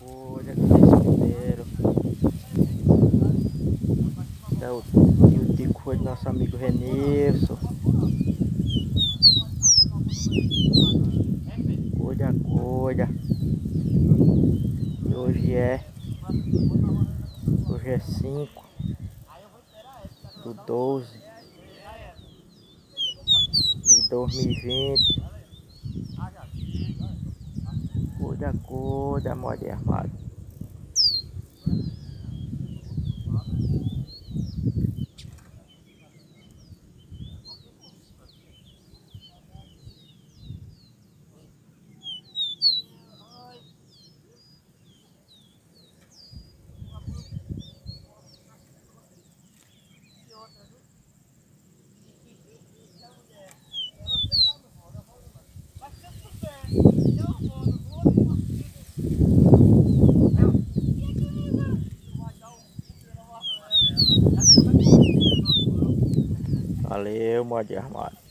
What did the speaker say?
Olha que escudeiro. É o, e o tico foi do nosso amigo Renilson. Olha, olha. E hoje é. Hoje é 5 do 12 de 2020. Cuida, cuida, morde armado. Valeu, mod armado.